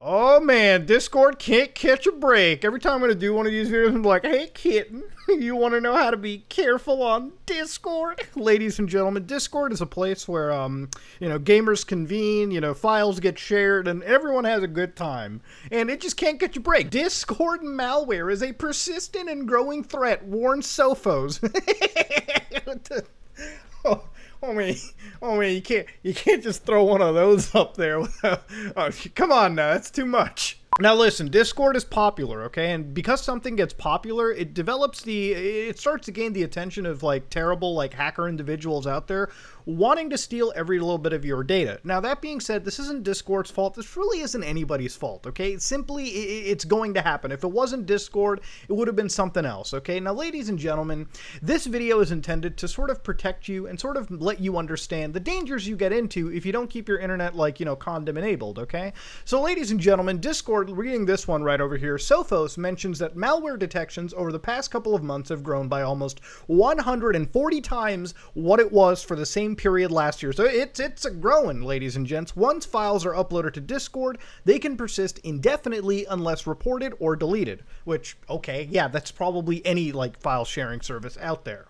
Oh man, Discord can't catch a break. Every time I'm gonna do one of these videos, I'm like, hey kitten, you wanna know how to be careful on Discord? Ladies and gentlemen, Discord is a place where um, you know, gamers convene, you know, files get shared, and everyone has a good time. And it just can't catch a break. Discord malware is a persistent and growing threat, warns Sophos. oh, Oh man, oh man, you can't you can't just throw one of those up there. Oh, come on now, that's too much. Now listen, Discord is popular, okay? And because something gets popular, it develops the it starts to gain the attention of like terrible like hacker individuals out there wanting to steal every little bit of your data. Now that being said, this isn't Discord's fault. This really isn't anybody's fault, okay? Simply it's going to happen. If it wasn't Discord, it would have been something else, okay? Now ladies and gentlemen, this video is intended to sort of protect you and sort of let you understand the dangers you get into if you don't keep your internet like, you know, condom enabled, okay? So ladies and gentlemen, Discord reading this one right over here, Sophos mentions that malware detections over the past couple of months have grown by almost 140 times what it was for the same period last year. So it's it's a growing, ladies and gents. Once files are uploaded to Discord, they can persist indefinitely unless reported or deleted. Which, okay, yeah, that's probably any like file sharing service out there.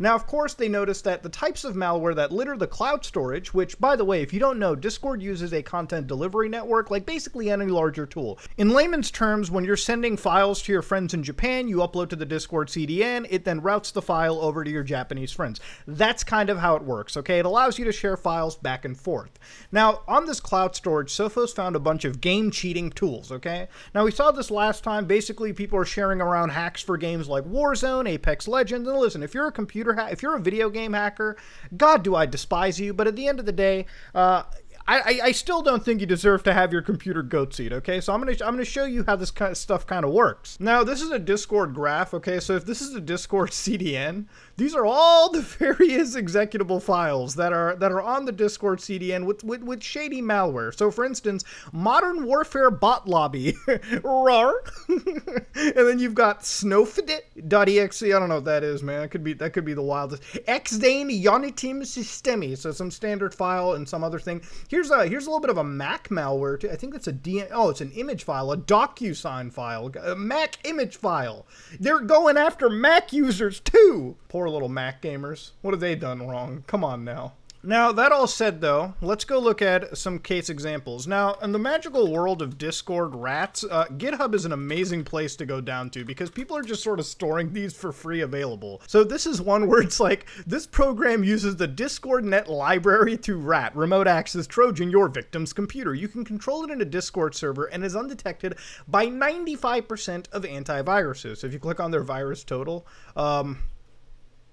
Now, of course, they noticed that the types of malware that litter the cloud storage, which, by the way, if you don't know, Discord uses a content delivery network like basically any larger tool. In layman's terms, when you're sending files to your friends in Japan, you upload to the Discord CDN, it then routes the file over to your Japanese friends. That's kind of how it works, okay? It allows you to share files back and forth. Now, on this cloud storage, Sophos found a bunch of game cheating tools, okay? Now, we saw this last time. Basically, people are sharing around hacks for games like Warzone, Apex Legends, and listen, if you're a computer computer ha- if you're a video game hacker, God, do I despise you. But at the end of the day, uh, I, I, still don't think you deserve to have your computer goat seat, okay? So I'm gonna I'm gonna show you how this kind of stuff kind of works. Now this is a Discord graph, okay? So if this is a Discord CDN, these are all the various executable files that are that are on the Discord CDN with, with, with shady malware. So for instance, Modern Warfare Bot Lobby, rar, and then you've got Snowfit.exe. I don't know what that is, man. That could be that could be the wildest. Xdane Yonitim Systemi. So some standard file and some other thing. A here's a little bit of a Mac malware. Too. I think that's a D. Oh, it's an image file, a DocuSign file, a Mac image file. They're going after Mac users too. Poor little Mac gamers. What have they done wrong? Come on now. Now, that all said, though, let's go look at some case examples. Now, in the magical world of Discord rats, uh, GitHub is an amazing place to go down to because people are just sort of storing these for free available. So this is one where it's like, this program uses the Discord net library to rat, remote access Trojan, your victim's computer. You can control it in a Discord server and is undetected by 95% of antiviruses. So if you click on their VirusTotal, um,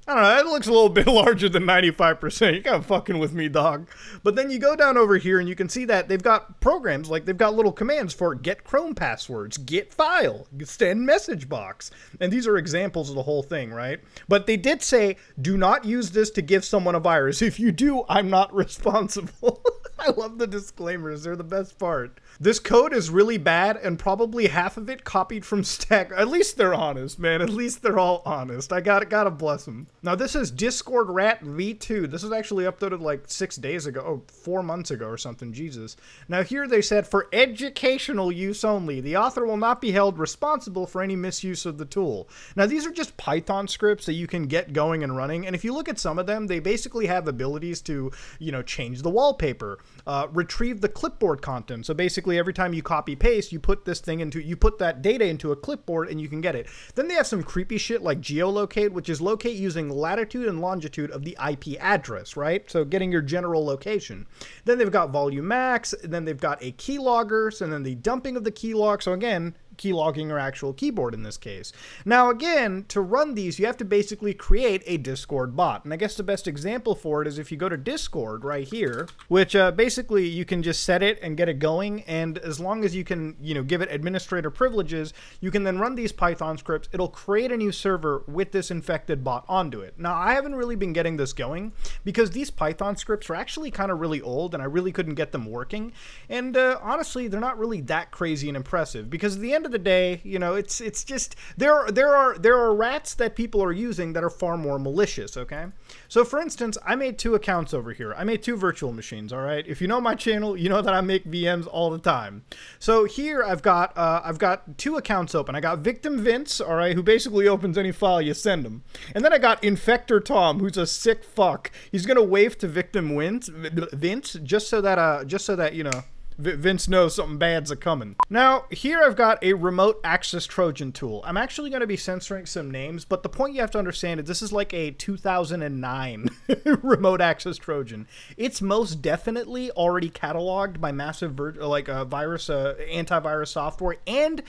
I don't know, that looks a little bit larger than 95%. You're kind of fucking with me, dog. But then you go down over here and you can see that they've got programs, like they've got little commands for get Chrome passwords, get file, send message box. And these are examples of the whole thing, right? But they did say, do not use this to give someone a virus. If you do, I'm not responsible. I love the disclaimers, they're the best part. This code is really bad, and probably half of it copied from Stack. At least they're honest, man. At least they're all honest. I got gotta bless them. Now this is Discord Rat V2. This was actually uploaded like six days ago, oh, four months ago or something. Jesus. Now here they said for educational use only. The author will not be held responsible for any misuse of the tool. Now these are just Python scripts that you can get going and running, and if you look at some of them, they basically have abilities to, you know, change the wallpaper, uh, retrieve the clipboard content. So basically every time you copy paste, you put this thing into you put that data into a clipboard and you can get it. Then they have some creepy shit like geolocate, which is locate using latitude and longitude of the IP address, right? So getting your general location. Then they've got volume max, and then they've got a keyloggers, and then the dumping of the keylog. So again, keylogging or actual keyboard in this case. Now again, to run these, you have to basically create a Discord bot. And I guess the best example for it is if you go to Discord right here, which uh, basically you can just set it and get it going. And as long as you can, you know, give it administrator privileges, you can then run these Python scripts. It'll create a new server with this infected bot onto it. Now, I haven't really been getting this going because these Python scripts are actually kind of really old and I really couldn't get them working. And uh, honestly, they're not really that crazy and impressive because at the end end of the day, you know, it's it's just there are there are there are rats that people are using that are far more malicious. Okay, so for instance, I made two accounts over here. I made two virtual machines. All right, if you know my channel, you know that I make VMs all the time. So here I've got uh, I've got two accounts open. I got Victim Vince, all right, who basically opens any file you send him, and then I got Infector Tom, who's a sick fuck. He's gonna wave to Victim Vince, Vince, just so that uh, just so that you know Vince knows something bad's a coming. Now, here I've got a remote access Trojan tool. I'm actually going to be censoring some names, but the point you have to understand is this is like a 2009 remote access Trojan. It's most definitely already cataloged by massive like uh, virus uh, antivirus software and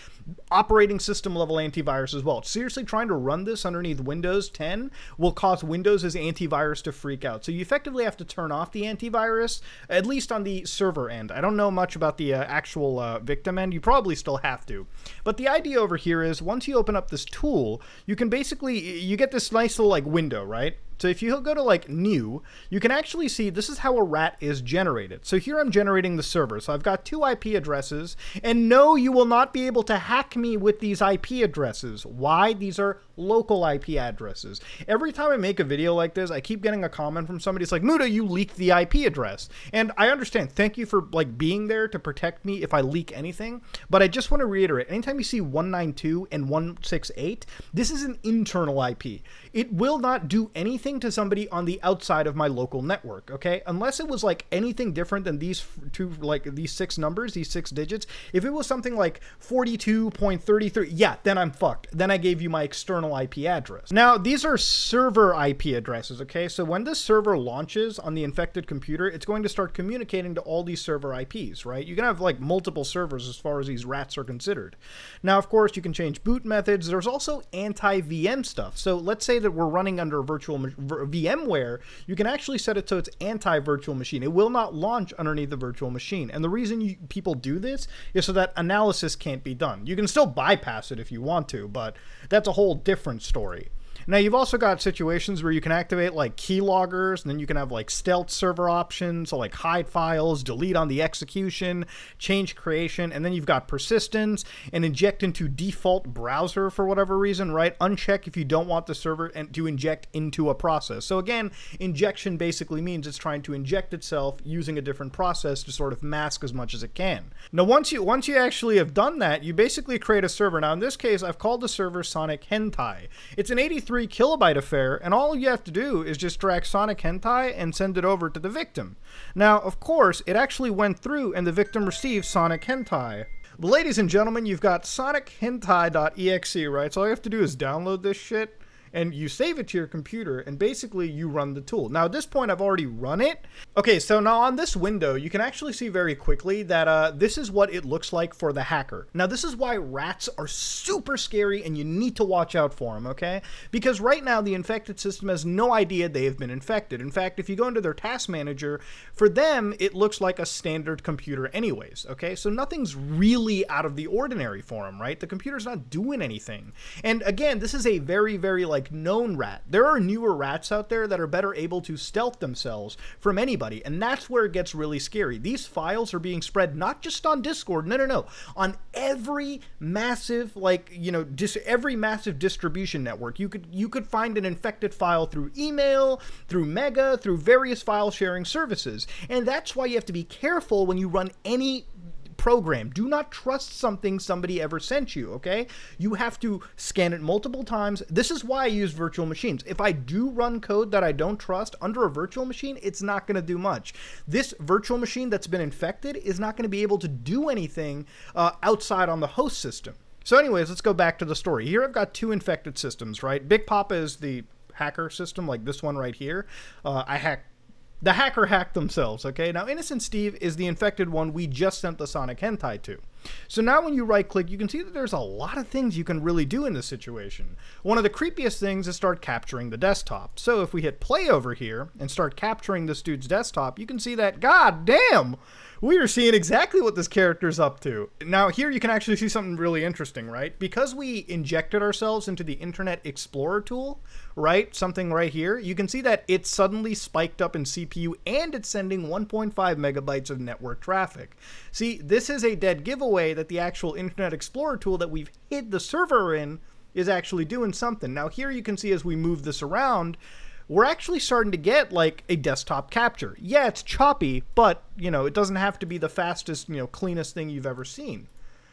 operating system level antivirus as well. Seriously, trying to run this underneath Windows 10 will cause Windows antivirus to freak out. So you effectively have to turn off the antivirus, at least on the server end. I don't know much about the uh, actual uh, victim end. You probably still have to. But the idea over here is once you open up this tool, you can basically, you get this nice little like window, right? So if you go to like new, you can actually see this is how a rat is generated. So here I'm generating the server. So I've got two IP addresses and no, you will not be able to hack me with these IP addresses. Why? These are local IP addresses. Every time I make a video like this, I keep getting a comment from somebody. It's like, Muta, you leaked the IP address. And I understand. Thank you for like being there to protect me if I leak anything. But I just want to reiterate, anytime you see 192 and 168, this is an internal IP. It will not do anything to somebody on the outside of my local network, okay? Unless it was like anything different than these two, like these six numbers, these six digits. If it was something like 42.33, yeah, then I'm fucked. Then I gave you my external IP address. Now, these are server IP addresses, okay? So when this server launches on the infected computer, it's going to start communicating to all these server IPs, right? You can have like multiple servers as far as these rats are considered. Now, of course, you can change boot methods. There's also anti-VM stuff. So let's say that we're running under a virtual VMware, you can actually set it so it's anti-virtual machine. It will not launch underneath the virtual machine. And the reason you, people do this is so that analysis can't be done. You can still bypass it if you want to, but that's a whole different story. Now you've also got situations where you can activate like keyloggers, and then you can have like stealth server options, so like hide files, delete on the execution, change creation, and then you've got persistence and inject into default browser for whatever reason, right? Uncheck if you don't want the server and to inject into a process. So again, injection basically means it's trying to inject itself using a different process to sort of mask as much as it can. Now once you once you actually have done that, you basically create a server. Now in this case, I've called the server Sonic Hentai. It's an 83 3 kilobyte affair, and all you have to do is just drag Sonic Hentai and send it over to the victim. Now, of course, it actually went through and the victim received Sonic Hentai. But Ladies and gentlemen, you've got sonichentai.exe, right? So all you have to do is download this shit and you save it to your computer and basically you run the tool. Now at this point I've already run it. Okay, so now on this window you can actually see very quickly that uh, this is what it looks like for the hacker. Now this is why rats are super scary and you need to watch out for them, okay? Because right now the infected system has no idea they have been infected. In fact, if you go into their task manager, for them it looks like a standard computer anyways, okay? So nothing's really out of the ordinary for them, right? The computer's not doing anything. And again, this is a very, very like like known rat. There are newer rats out there that are better able to stealth themselves from anybody, and that's where it gets really scary. These files are being spread not just on Discord, no, no, no, on every massive, like you know, dis- every massive distribution network. You could you could find an infected file through email, through Mega, through various file sharing services, and that's why you have to be careful when you run any program. Do not trust something somebody ever sent you, okay? You have to scan it multiple times. This is why I use virtual machines. If I do run code that I don't trust under a virtual machine, it's not going to do much. This virtual machine that's been infected is not going to be able to do anything uh, outside on the host system. So anyways, let's go back to the story. Here I've got two infected systems, right? Big Papa is the hacker system, like this one right here. Uh, I hacked the hacker hacked themselves, okay? Now, Innocent Steve is the infected one we just sent the Sonic Hentai to. So now when you right click, you can see that there's a lot of things you can really do in this situation. One of the creepiest things is start capturing the desktop. So if we hit play over here and start capturing this dude's desktop, you can see that, god damn, we are seeing exactly what this character's up to. Now, here you can actually see something really interesting, right? Because we injected ourselves into the Internet Explorer tool, right? Something right here, you can see that it suddenly spiked up in CPU and it's sending 1.5 megabytes of network traffic. See, this is a dead giveaway that the actual Internet Explorer tool that we've hid the server in is actually doing something. Now, here you can see as we move this around, we're actually starting to get like a desktop capture. Yeah, it's choppy, but you know, it doesn't have to be the fastest, you know, cleanest thing you've ever seen.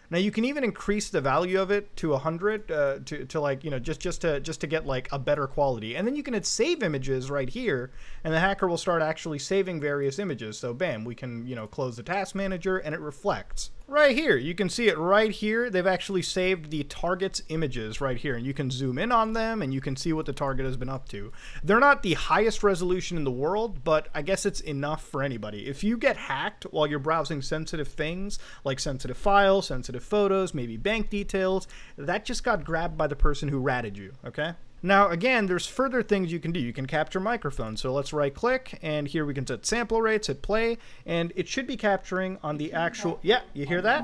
Now you can even increase the value of it to 100 uh, to, to like, you know, just just to just to get like a better quality. And then you can hit save images right here and the hacker will start actually saving various images. So bam, we can, you know, close the task manager and it reflects right here. You can see it right here. They've actually saved the target's images right here, and you can zoom in on them and you can see what the target has been up to. They're not the highest resolution in the world, but I guess it's enough for anybody. If you get hacked while you're browsing sensitive things like sensitive files, sensitive photos, maybe bank details, that just got grabbed by the person who ratted you, okay? Now, again, there's further things you can do. You can capture microphone. So let's right click, and here we can set sample rates, hit play, and it should be capturing on the actual. Yeah, you hear that?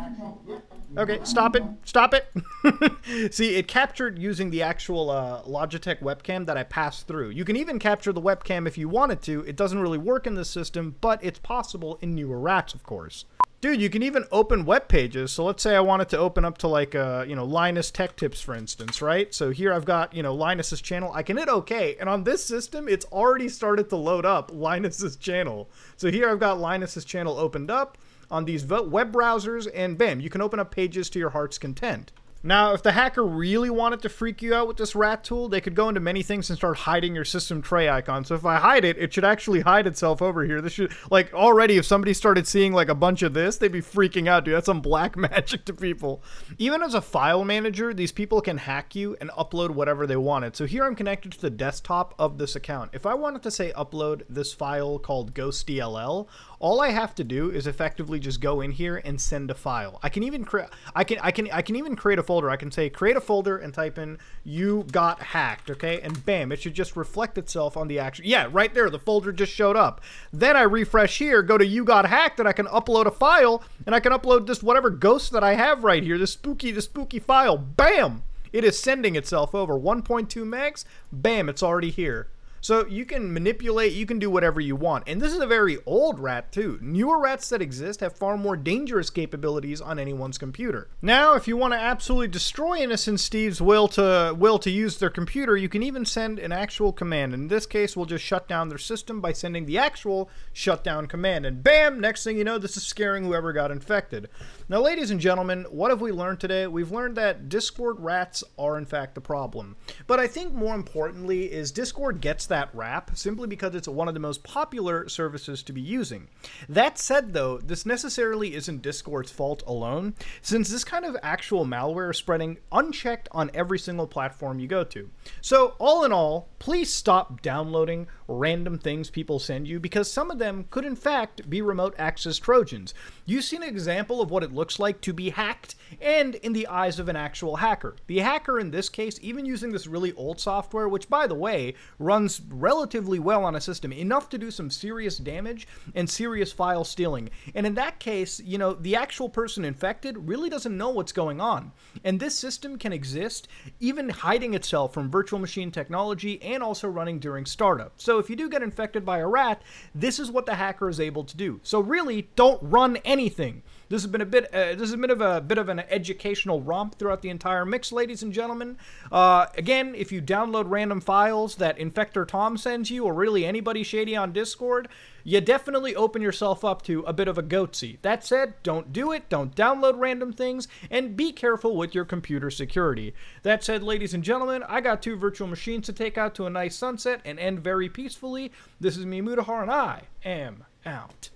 Okay, stop it. Stop it. See, it captured using the actual uh, Logitech webcam that I passed through. You can even capture the webcam if you wanted to. It doesn't really work in this system, but it's possible in newer rats, of course. Dude, you can even open web pages. So let's say I wanted to open up to like, uh, you know, Linus Tech Tips, for instance, right? So here I've got, you know, Linus's channel. I can hit OK. And on this system, it's already started to load up Linus's channel. So here I've got Linus's channel opened up on these web browsers. And bam, you can open up pages to your heart's content. Now, if the hacker really wanted to freak you out with this rat tool, they could go into many things and start hiding your system tray icon. So if I hide it, it should actually hide itself over here. This should, like, already if somebody started seeing, like, a bunch of this, they'd be freaking out, dude. That's some black magic to people. Even as a file manager, these people can hack you and upload whatever they wanted. So here I'm connected to the desktop of this account. If I wanted to, say, upload this file called GhostDLL, all I have to do is effectively just go in here and send a file. I can even create I can I can I can even create a folder. I can say create a folder and type in you got hacked, okay? And bam, it should just reflect itself on the actual Yeah, right there, the folder just showed up. Then I refresh here, go to you got hacked and I can upload a file and I can upload this whatever ghost that I have right here, this spooky the spooky file. Bam! It is sending itself over 1.2 megs. Bam, it's already here. So you can manipulate, you can do whatever you want. And this is a very old rat too. Newer rats that exist have far more dangerous capabilities on anyone's computer. Now, if you want to absolutely destroy Innocent Steve's will to will to use their computer, you can even send an actual command. In this case, we'll just shut down their system by sending the actual shutdown command. And bam, next thing you know, this is scaring whoever got infected. Now, ladies and gentlemen, what have we learned today? We've learned that Discord rats are in fact the problem. But I think more importantly is Discord gets that rap simply because it's one of the most popular services to be using. That said, though, this necessarily isn't Discord's fault alone, since this kind of actual malware is spreading unchecked on every single platform you go to. So, all in all, please stop downloading random things people send you because some of them could, in fact, be remote access Trojans. You see an example of what it looks like to be hacked, and in the eyes of an actual hacker. The hacker, in this case, even using this really old software, which, by the way, runs relatively well on a system, enough to do some serious damage and serious file stealing. And in that case, you know, the actual person infected really doesn't know what's going on. And this system can exist even hiding itself from virtual machine technology and also running during startup. So if you do get infected by a rat, this is what the hacker is able to do. So really, don't run anything. This has been a bit. Uh, this has been of a bit of an educational romp throughout the entire mix, ladies and gentlemen. Uh, again, if you download random files that Infector Tom sends you, or really anybody shady on Discord, you definitely open yourself up to a bit of a goatsy. That said, don't do it. Don't download random things, and be careful with your computer security. That said, ladies and gentlemen, I got two virtual machines to take out to a nice sunset and end very peacefully. This is me, Mutahar, and I am out.